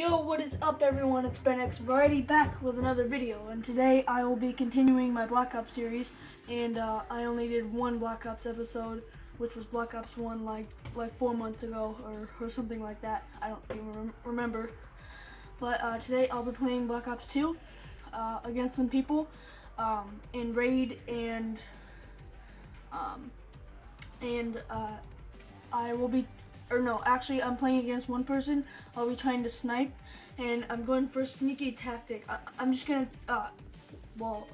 Yo, what is up everyone? It's Ben X Variety back with another video and today I will be continuing my Black Ops series and uh, I only did one Black Ops episode which was Black Ops 1 like like four months ago or, or something like that. I don't even rem remember. But uh, today I'll be playing Black Ops 2 uh, against some people um, in Raid and um, and uh, I will be or no, actually I'm playing against one person. I'll be trying to snipe, and I'm going for a sneaky tactic. I, am just gonna, uh, well,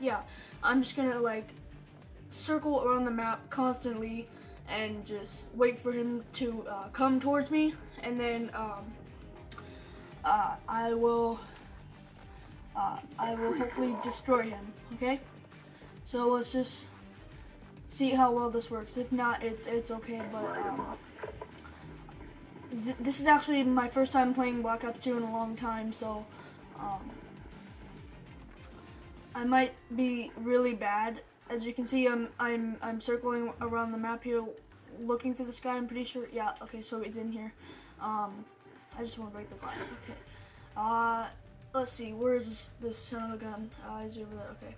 yeah, I'm just gonna like circle around the map constantly and just wait for him to uh, come towards me, and then um, uh, I will, uh, I will hopefully destroy him. Okay, so let's just see how well this works. If not, it's it's okay, but. Um, th this is actually my first time playing Black Ops 2 in a long time, so um, I might be really bad. As you can see, I'm I'm I'm circling around the map here, looking for this guy. I'm pretty sure. Yeah. Okay. So it's in here. Um, I just want to break the glass. Okay. Uh, let's see. Where is this this son of a gun? Uh, he's over there. Okay.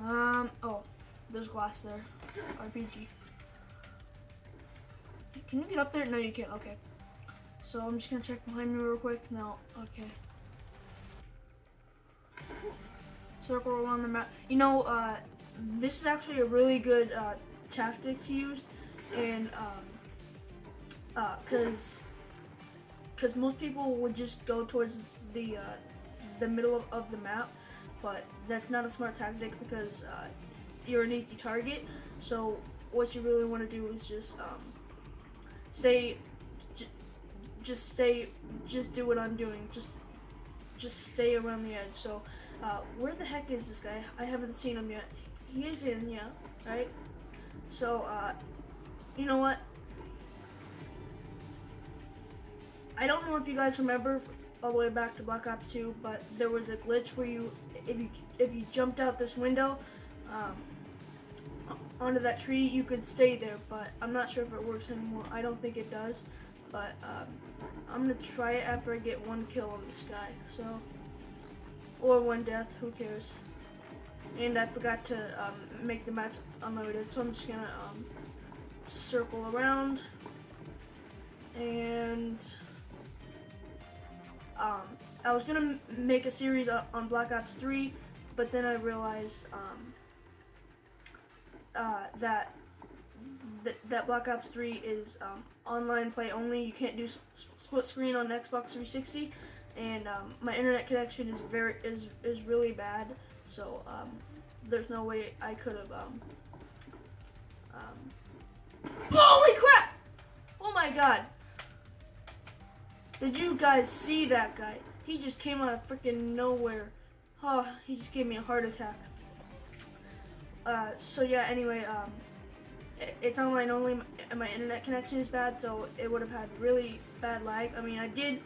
Um. Oh, there's glass there. RPG. Can you get up there? No, you can't. Okay. So I'm just gonna check behind me real quick. No. Okay. Circle around the map. You know, uh, this is actually a really good uh, tactic to use, and um, uh, cause, cause most people would just go towards the uh, the middle of, of, the map, but that's not a smart tactic because uh, you're an easy target. So what you really want to do is just um, stay, just stay, just do what I'm doing. Just, just stay around the edge. So, uh, where the heck is this guy? I haven't seen him yet. He is in, yeah, right? So, uh, you know what? I don't know if you guys remember all the way back to Black Ops 2, but there was a glitch where you, if you, if you jumped out this window, um, onto that tree, you could stay there, but I'm not sure if it works anymore. I don't think it does, but um, I'm gonna try it after I get one kill on this guy, so, or one death, who cares. And I forgot to um, make the match unlimited, so I'm just gonna um, circle around, and um, I was gonna make a series on Black Ops 3, but then I realized um, uh, that th that Black Ops 3 is um, online play only. You can't do split screen on Xbox 360, and um, my internet connection is very is is really bad. So um, there's no way I could have. Um, um, holy crap! Oh my god! Did you guys see that guy? He just came out of freaking nowhere. Oh, he just gave me a heart attack. Uh, so yeah, anyway, um, it, it's online only, and my internet connection is bad, so it would have had really bad lag. I mean, I did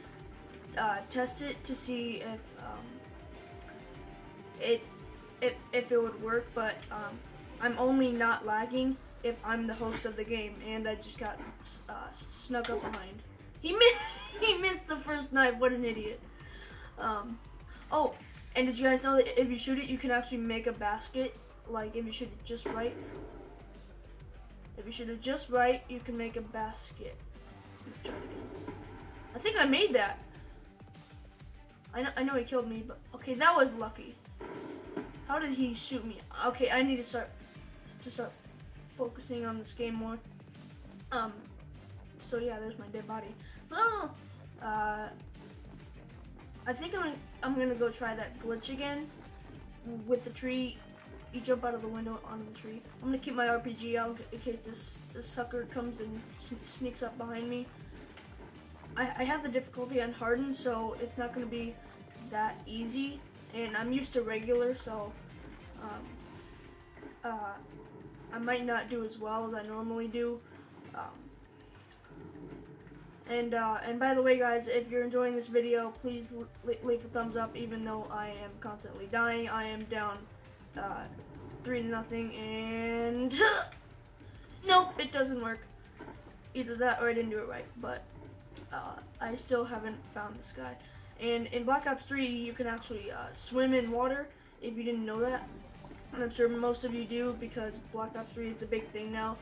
uh, test it to see if um, it if, if it would work, but um, I'm only not lagging if I'm the host of the game, and I just got uh, snuck up behind. He missed, he missed the first knife. What an idiot. Um, oh, and did you guys know that if you shoot it, you can actually make a basket like if you it just right. If you shoot it just right, you can make a basket. I think I made that. I know, I know he killed me, but okay, that was lucky. How did he shoot me? Okay, I need to start to start focusing on this game more. Um, so yeah, there's my dead body. Oh, uh, I think I'm I'm gonna go try that glitch again with the tree you jump out of the window onto the tree. I'm gonna keep my RPG out in case this, this sucker comes and sneaks up behind me. I, I have the difficulty on hardened, so it's not gonna be that easy. And I'm used to regular, so um, uh, I might not do as well as I normally do. Um, and uh, and by the way, guys, if you're enjoying this video, please leave a thumbs up. Even though I am constantly dying, I am down uh, three to nothing, and nope, it doesn't work. Either that or I didn't do it right, but uh, I still haven't found this guy. And in Black Ops 3, you can actually uh, swim in water, if you didn't know that. I'm sure most of you do, because Black Ops 3 is a big thing now.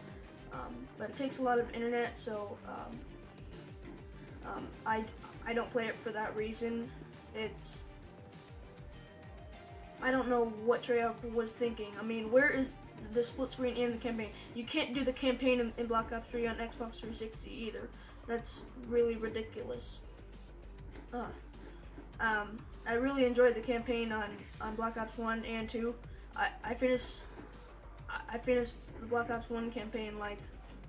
Um, but it takes a lot of internet, so um, um, I, I don't play it for that reason. It's... I don't know what Treyarch was thinking. I mean, where is the split screen and the campaign? You can't do the campaign in, in Black Ops 3 on Xbox 360 either. That's really ridiculous. Uh, um, I really enjoyed the campaign on, on Black Ops 1 and 2. I, I finished I, finished the Black Ops 1 campaign like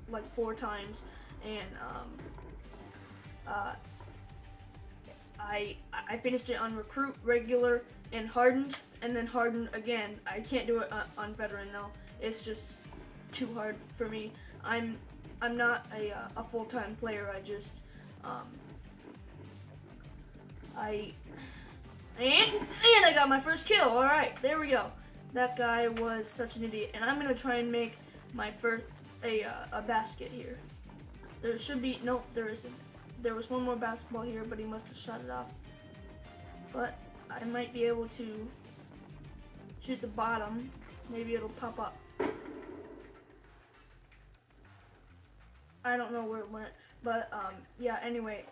like four times and um, uh, I I finished it on recruit, regular, and hardened, and then Harden again. I can't do it on, on veteran though. It's just too hard for me. I'm I'm not a, uh, a full-time player. I just um, I and and I got my first kill. All right, there we go. That guy was such an idiot, and I'm gonna try and make my first a uh, a basket here. There should be no, there isn't. There was one more basketball here, but he must have shot it off. But I might be able to shoot the bottom. Maybe it'll pop up. I don't know where it went, but um, yeah. Anyway,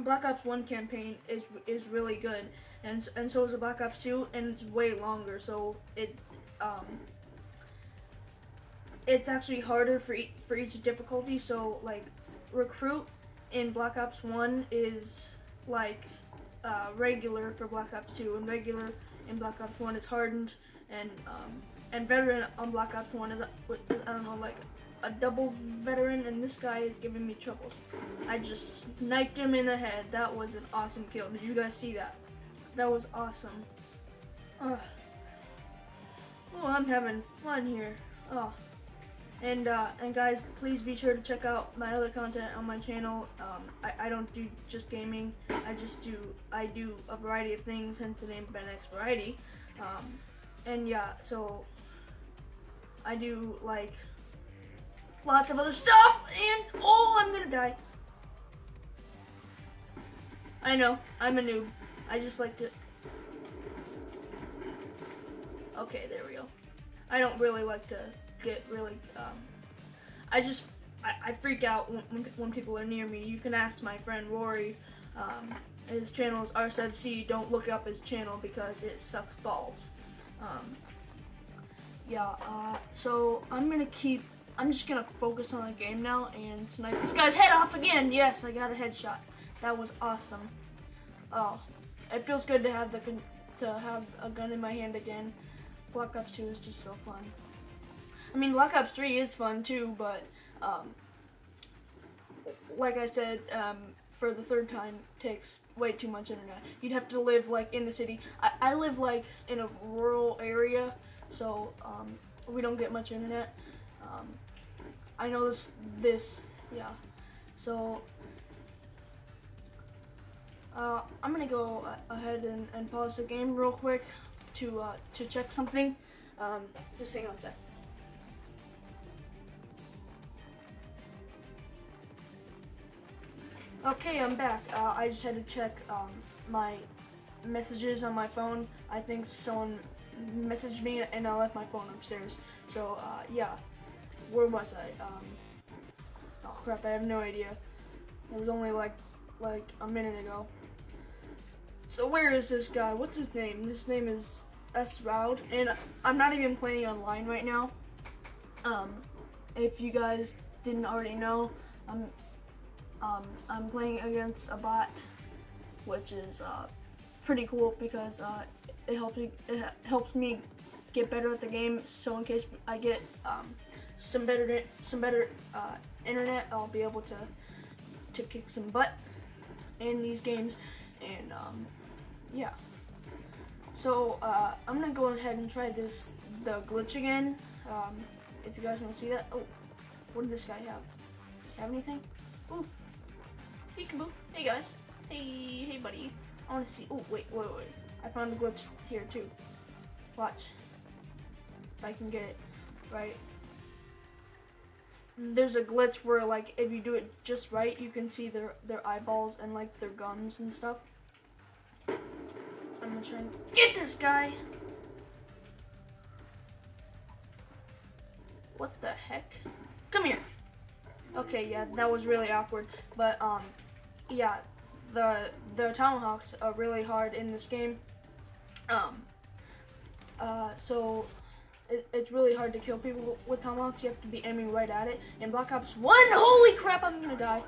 Black Ops One campaign is is really good, and and so is the Black Ops Two, and it's way longer. So it um, it's actually harder for e for each difficulty. So like recruit in Black Ops One is like uh, regular for Black Ops Two, and regular in Black Ops One is hardened, and um, and veteran on Black Ops One is I don't know like a double veteran, and this guy is giving me troubles. I just sniped him in the head. That was an awesome kill. Did you guys see that? That was awesome. Oh, I'm having fun here. Oh. And, uh, and guys, please be sure to check out my other content on my channel. Um, I, I don't do just gaming. I just do, I do a variety of things, hence the name Ben X Variety. Um, and yeah, so I do like lots of other stuff, and oh, I'm gonna die. I know, I'm a noob. I just like to. Okay, there we go. I don't really like to get really. Um, I just I, I freak out when, when people are near me. You can ask my friend Rory. Um, his channel is RSubC. Don't look up his channel because it sucks balls. Um, yeah. Uh, so I'm gonna keep. I'm just gonna focus on the game now and snipe this guy's head off again. Yes, I got a headshot. That was awesome. Oh, it feels good to have the to have a gun in my hand again. Black Ops 2 is just so fun. I mean, Black Ops 3 is fun too, but um, like I said, um, for the third time, takes way too much internet. You'd have to live like in the city. I, I live like in a rural area, so um, we don't get much internet. Um, I know this, this, yeah. So uh, I'm gonna go ahead and, and, pause the game real quick to uh, to check something. Um, just hang on a sec. Okay, I'm back. Uh, I just had to check um, my messages on my phone. I think someone messaged me and I left my phone upstairs. So, uh, yeah. Where was I? Um, oh crap, I have no idea. It was only like, like a minute ago. So where is this guy? What's his name? His name is S. Roud, and I'm not even playing online right now. Um, if you guys didn't already know, I'm um, I'm playing against a bot, which is uh, pretty cool because uh, it helps me it helps me get better at the game. So in case I get um, some better some better uh, internet, I'll be able to to kick some butt in these games. And um, yeah. So uh, I'm gonna go ahead and try this the glitch again. Um, if you guys want to see that. Oh, what did this guy have? Does he have anything? Ooh. Peekaboo. Hey guys. Hey, hey buddy. I want to see. Oh, wait, wait, wait. I found a glitch here too. Watch. If I can get it right. there's a glitch where like if you do it just right, you can see their their eyeballs and like their gums and stuff. I'm gonna try and get this guy. What the. Okay, yeah, that was really awkward. But um, yeah, the the tomahawks are really hard in this game. Um, uh, so it, it's really hard to kill people with tomahawks. You have to be aiming right at it. In Black Ops 1, holy crap, I'm gonna die.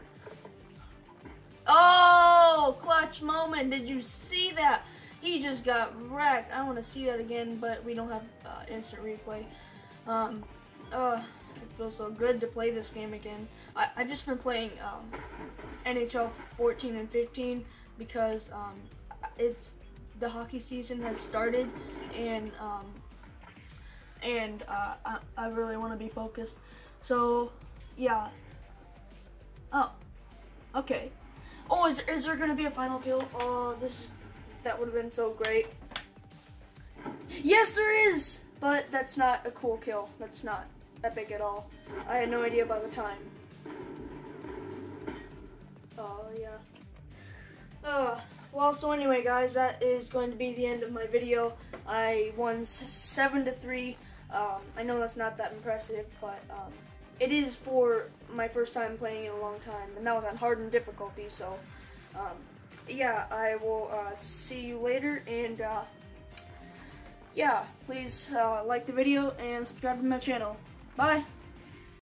Oh, clutch moment. Did you see that? He just got wrecked. I want to see that again, but we don't have uh, instant replay. Um, uh, it feels so good to play this game again. I, I've just been playing um, NHL 14 and 15 because um, it's the hockey season has started and um, and uh, I, I really want to be focused. So, yeah. Oh, okay. Oh, is, is there gonna be a final kill? Oh, this that would have been so great. Yes, there is, but that's not a cool kill. That's not epic at all. I had no idea by the time. Oh yeah. Oh. Well, so anyway, guys, that is going to be the end of my video. I won 7 to 3. Um, I know that's not that impressive, but um, it is for my first time playing in a long time, and that was on hardened difficulty, so um, yeah, I will uh, see you later, and uh, yeah, please uh, like the video and subscribe to my channel. Bye!